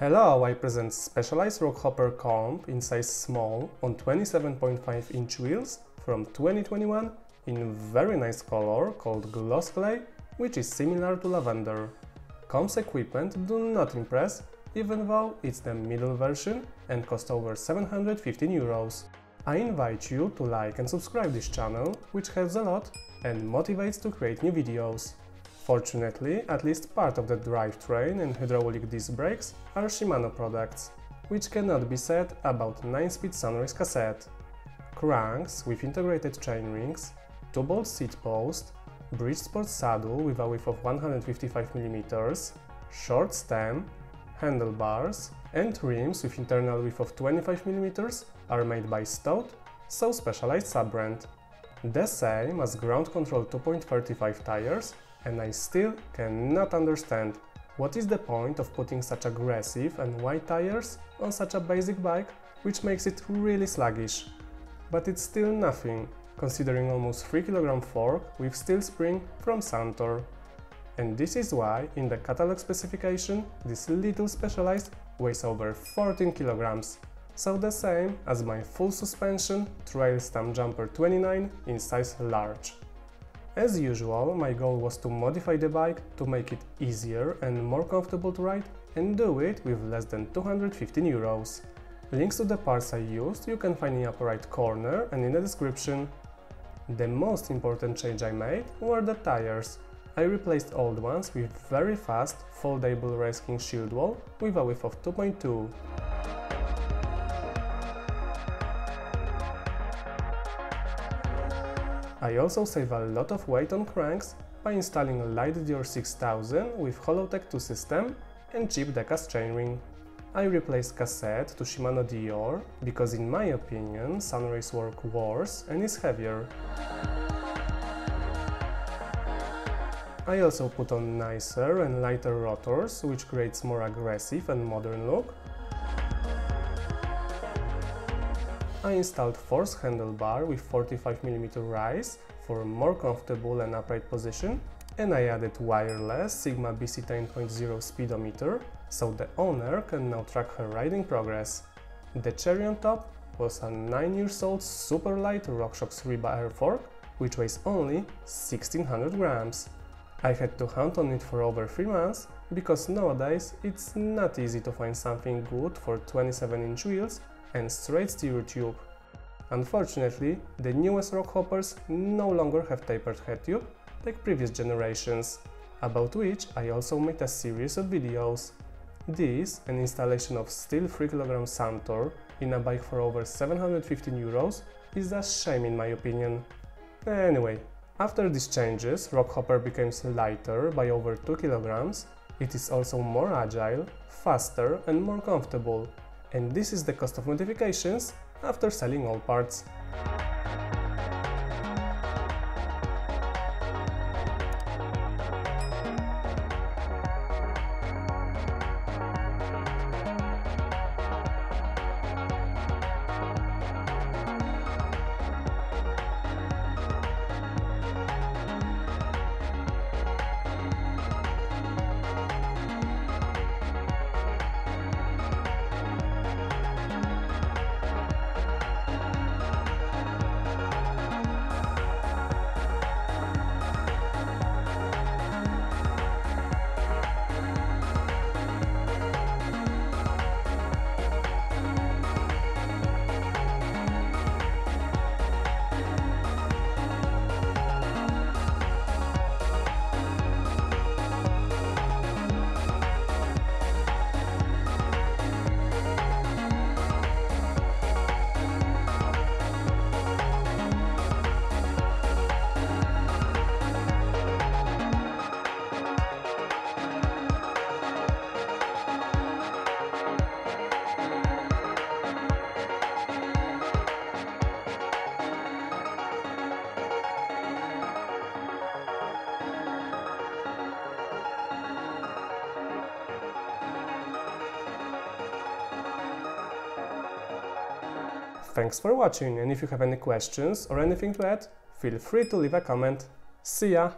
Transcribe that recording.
Hello, I present Specialized Rockhopper Comp in size small on 27.5 inch wheels from 2021 in very nice color called Gloss Clay, which is similar to lavender. Comp's equipment do not impress, even though it's the middle version and cost over 715 euros. I invite you to like and subscribe this channel, which helps a lot and motivates to create new videos. Fortunately, at least part of the drivetrain and hydraulic disc brakes are Shimano products, which cannot be said about 9-speed Sunrace cassette. Cranks with integrated chainrings, 2-bolt seat post, Bridgesport saddle with a width of 155mm, short stem, handlebars and rims with internal width of 25mm are made by Stout, so specialized sub-brand. The same as ground control 2.35 tires and I still cannot understand what is the point of putting such aggressive and wide tires on such a basic bike which makes it really sluggish. But it's still nothing, considering almost 3 kg fork with steel spring from Suntour. And this is why in the catalog specification this little specialized weighs over 14 kg, so the same as my full suspension Trail Stumpjumper 29 in size large. As usual, my goal was to modify the bike to make it easier and more comfortable to ride and do it with less than 215 euros. Links to the parts I used you can find in the upper right corner and in the description. The most important change I made were the tires. I replaced old ones with very fast, foldable racing Schwalbe with a width of 2.2. I also save a lot of weight on cranks by installing a Light Deore 6000 with Hollowtech 2 system and cheap Deckas chainring. I replaced cassette to Shimano Deore because in my opinion Sunrace work worse and is heavier. I also put on nicer and lighter rotors, which creates more aggressive and modern look, I installed force handlebar with 45mm rise for a more comfortable and upright position and I added wireless Sigma BC 10.0 speedometer so the owner can now track her riding progress. The cherry on top was a 9 years old super light RockShox Reba Air fork which weighs only 1600 grams. I had to hunt on it for over 3 months because nowadays it's not easy to find something good for 27 inch wheels and straight steerer tube. Unfortunately, the newest rockhoppers no longer have tapered head tube like previous generations, about which I also made a series of videos. This, an installation of steel 3kg Suntour in a bike for over 715 euros, is a shame in my opinion. Anyway, after these changes, Rockhopper becomes lighter by over 2 kg, it is also more agile, faster and more comfortable, and this is the cost of modifications after selling all parts. Thanks for watching and if you have any questions or anything to add, feel free to leave a comment. See ya!